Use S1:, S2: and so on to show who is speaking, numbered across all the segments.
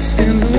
S1: understand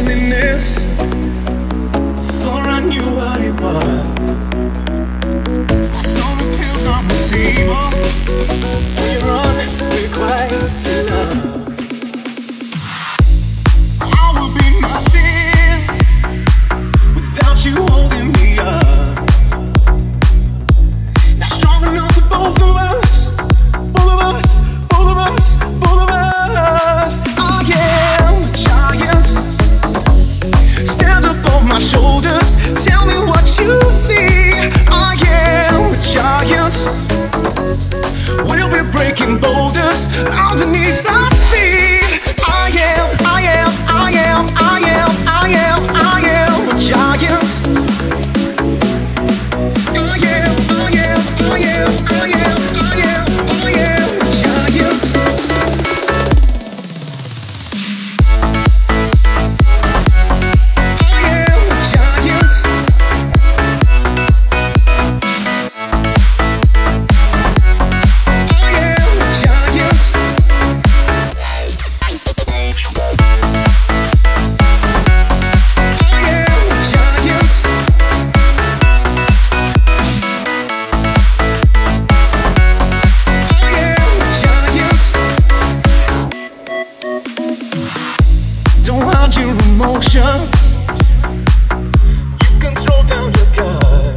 S1: down your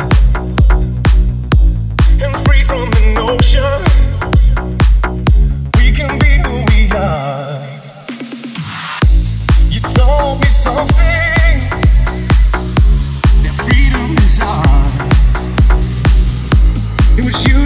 S1: and free from the notion we can be who we are. You me something that freedom is. It was you.